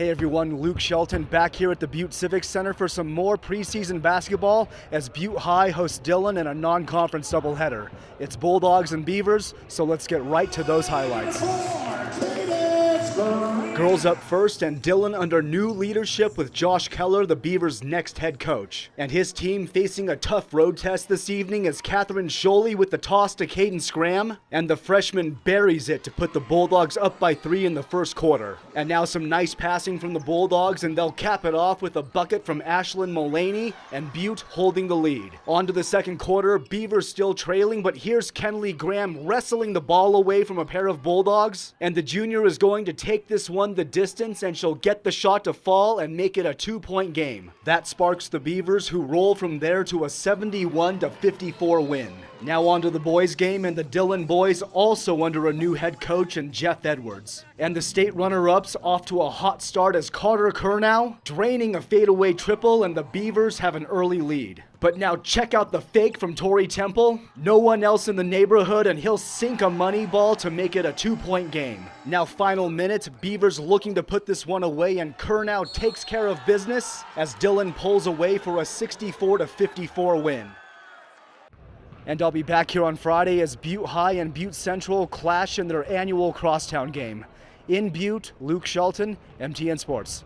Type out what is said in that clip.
Hey everyone, Luke Shelton back here at the Butte Civic Center for some more preseason basketball as Butte High hosts Dillon in a non-conference doubleheader. It's Bulldogs and Beavers, so let's get right to those highlights. Girls up first, and Dillon under new leadership with Josh Keller, the Beavers' next head coach. And his team facing a tough road test this evening as Catherine Scholey with the toss to Caden Scram, and the freshman buries it to put the Bulldogs up by three in the first quarter. And now some nice passing from the Bulldogs, and they'll cap it off with a bucket from Ashlyn Mullaney, and Butte holding the lead. On to the second quarter, Beavers still trailing, but here's Kenley Graham wrestling the ball away from a pair of Bulldogs, and the junior is going to take this one the distance and she'll get the shot to fall and make it a two point game. That sparks the Beavers who roll from there to a 71 54 win. Now on to the boys game and the Dillon boys also under a new head coach and Jeff Edwards. And the state runner-ups off to a hot start as Carter Kernow draining a fadeaway triple and the Beavers have an early lead. But now check out the fake from Tory Temple. No one else in the neighborhood and he'll sink a money ball to make it a two-point game. Now final minute, Beavers looking to put this one away and Kernow takes care of business as Dillon pulls away for a 64-54 win. And I'll be back here on Friday as Butte High and Butte Central clash in their annual crosstown game. In Butte, Luke Shelton, MTN Sports.